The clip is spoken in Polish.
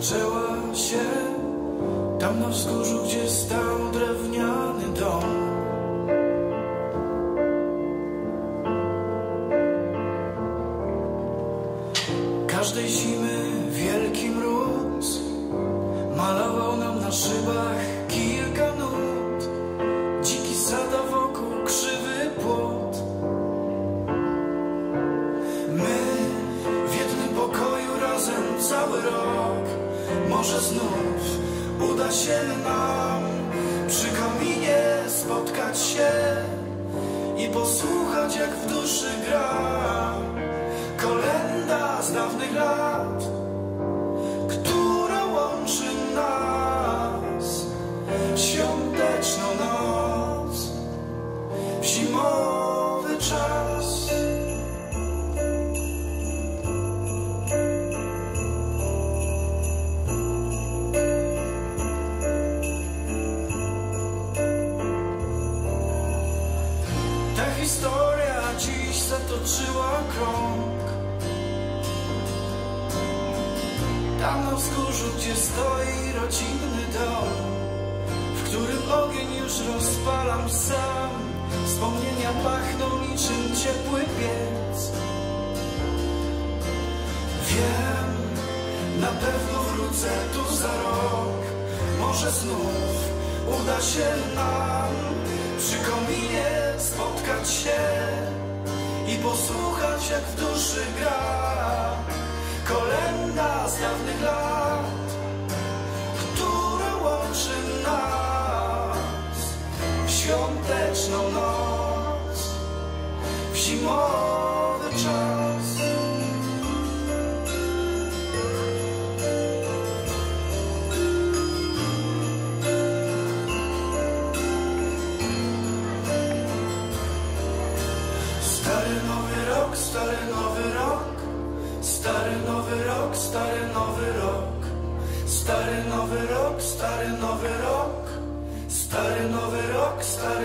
zaczęła się tam na wzgórzu, gdzie stał drewniany dom. Każdej zimy wielki mróz malował nam na szybach kilka nut. Dziki sada wokół krzywy płot. My w jednym pokoju razem cały rok. Może znów uda się nam przy kominie spotkać się i posłuchać jak w duszy gra kolenda z dawnych lat, która łączy nas historia dziś zatoczyła krąg. Tam na wzgórzu, gdzie stoi rodzinny dom, w którym ogień już rozpalam sam. Wspomnienia pachną niczym ciepły piec. Wiem, na pewno wrócę tu za rok. Może znów uda się nam przy kominie jak w duszy gra kolenda z dawnych lat, która łączy nas w świąteczną noc, w zimowy czas. Rok, stary nowy rok, stary nowy rok, stary nowy rok, stary nowy rok, stary nowy rok, stary nowy rok, stary.